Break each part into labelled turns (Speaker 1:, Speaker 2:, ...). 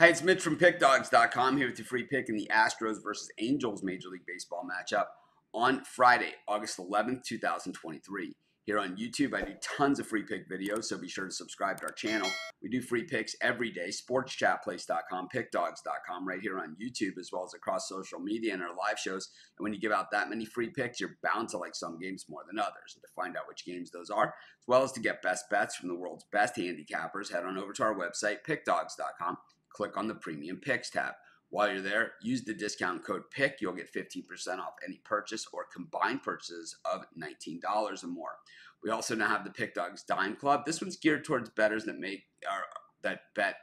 Speaker 1: Hi, it's Mitch from PickDawgz.com here with your free pick in the Astros versus Angels Major League Baseball matchup on Friday, August 11th, 2023. Here on YouTube, I do tons of free pick videos, so be sure to subscribe to our channel. We do free picks every day, sportschatplace.com, pickdawgz.com, right here on YouTube, as well as across social media and our live shows. And when you give out that many free picks, you're bound to like some games more than others. And to find out which games those are, as well as to get best bets from the world's best handicappers, head on over to our website, pickdawgz.com, click on the Premium Picks tab. While you're there, use the discount code PICK. You'll get 15% off any purchase or combined purchases of $19 or more. We also now have the Pick Dawgz Dime Club. This one's geared towards bettors that make or that bet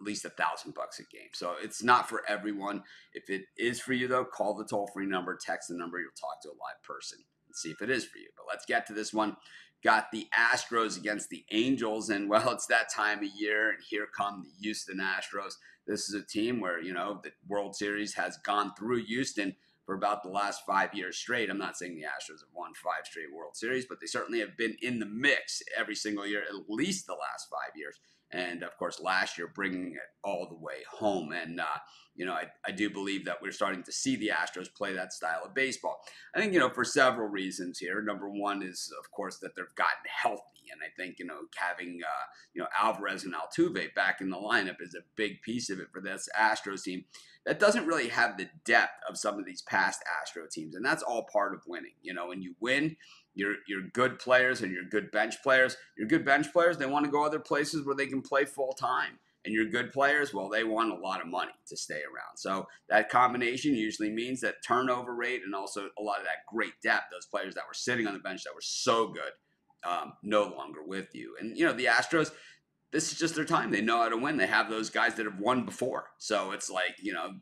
Speaker 1: at least a thousand bucks a game. So it's not for everyone. If it is for you though, call the toll free number, text the number, you'll talk to a live person and see if it is for you. But let's get to this one. Got the Astros against the Angels, and well, it's that time of year, and here come the Houston Astros. This is a team where, you know, the World Series has gone through Houston for about the last five years straight. I'm not saying the Astros have won five straight World Series, but they certainly have been in the mix every single year, at least the last five years. And of course, last year bringing it all the way home. And, uh, you know, I, I do believe that we're starting to see the Astros play that style of baseball. I think, you know, for several reasons here. Number one is, of course, that they've gotten healthy. And I think, you know, having, uh, you know, Alvarez and Altuve back in the lineup is a big piece of it for this Astros team that doesn't really have the depth of some of these past Astro teams. And that's all part of winning. You know, when you win, you're, you're good players and you're good bench players. You're good bench players, they want to go other places where they can play full time. And your good players, well, they want a lot of money to stay around. So that combination usually means that turnover rate and also a lot of that great depth, those players that were sitting on the bench that were so good, um, no longer with you. And, you know, the Astros, this is just their time. They know how to win. They have those guys that have won before. So it's like, you know,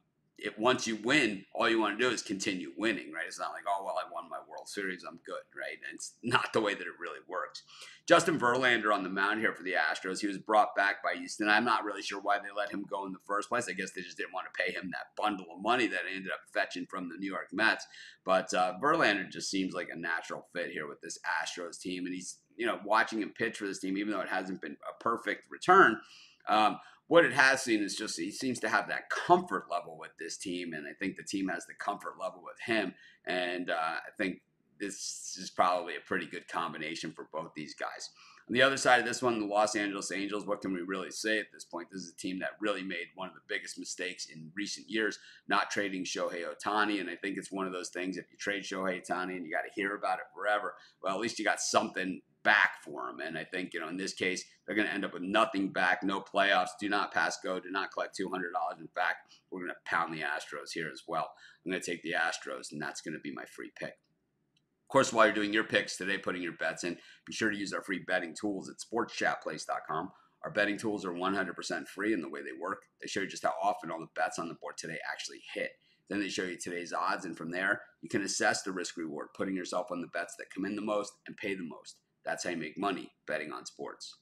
Speaker 1: it, once you win, all you want to do is continue winning, right? It's not like, oh, well, I won my World Series, I'm good, right? And it's not the way that it really works. Justin Verlander on the mound here for the Astros. He was brought back by Houston. I'm not really sure why they let him go in the first place. I guess they just didn't want to pay him that bundle of money that ended up fetching from the New York Mets. But uh, Verlander just seems like a natural fit here with this Astros team. And he's, you know, watching him pitch for this team, even though it hasn't been a perfect return. Um, what it has seen is just he seems to have that comfort level with this team, and I think the team has the comfort level with him. And uh, I think this is probably a pretty good combination for both these guys. On the other side of this one, the Los Angeles Angels, what can we really say at this point? This is a team that really made one of the biggest mistakes in recent years, not trading Shohei Ohtani. And I think it's one of those things if you trade Shohei Ohtani and you got to hear about it forever, well, at least you got something back for them. And I think, you know, in this case, they're going to end up with nothing back, no playoffs, do not pass go, do not collect $200. In fact, we're going to pound the Astros here as well. I'm going to take the Astros, and that's going to be my free pick. Of course, while you're doing your picks today, putting your bets in, be sure to use our free betting tools at sportschatplace.com. Our betting tools are 100% free in the way they work. They show you just how often all the bets on the board today actually hit. Then they show you today's odds, and from there, you can assess the risk reward, putting yourself on the bets that come in the most and pay the most. That's how you make money betting on sports.